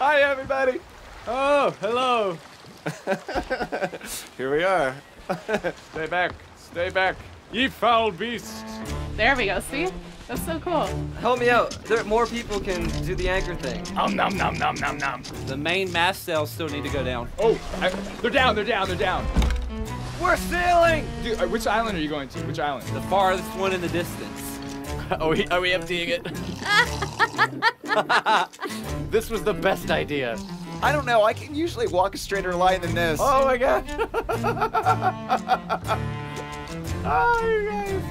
Hi, everybody. Oh, hello. Here we are. Stay back. Stay back. Ye foul beasts. There we go. See? That's so cool. Help me out. There, more people can do the anchor thing. Um, nom, nom, nom, nom, nom. The main mast sails still need to go down. Oh, I, they're down, they're down, they're down. We're sailing! Dude, uh, which island are you going to? Which island? The farthest one in the distance. Are we, are we emptying it? This was the best idea. I don't know. I can usually walk a straighter line than this. Oh my god. Oh, you guys.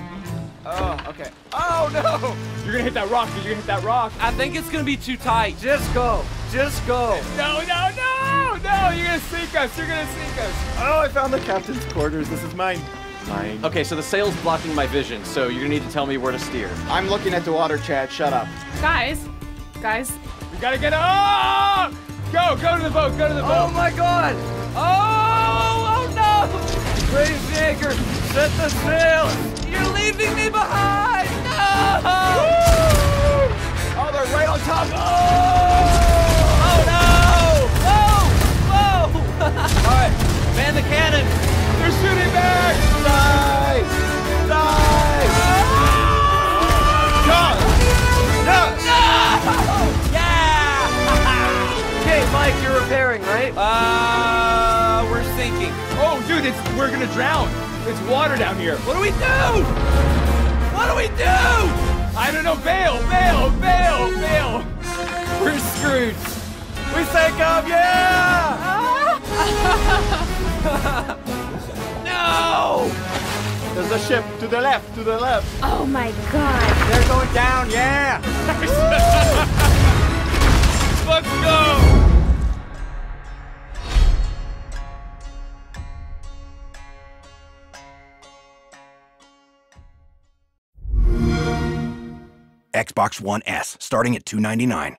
Oh, okay. Oh no! You're gonna hit that rock, dude. You're gonna hit that rock. I think it's gonna be too tight. Just go. Just go. No, no, no, no! You're gonna sink us. You're gonna sink us. Oh, I found the captain's quarters. This is mine. Mine. Okay, so the sail's blocking my vision, so you're gonna need to tell me where to steer. I'm looking at the water, Chad. Shut up. Guys, guys, We gotta get. Oh! Go, go to the boat. Go to the boat. Oh my god! Oh, oh no! Raise the anchor! Set the sail! You're leaving me behind! No! Yeah! You're repairing, right? Uh, we're sinking. Oh, dude, it's we're gonna drown. It's water down here. What do we do? What do we do? I don't know. Bail, bail, bail, bail. We're screwed. We sank up, yeah! No! There's a ship to the left, to the left. Oh my god. They're going down, yeah! Let's go. Xbox One S, starting at $299.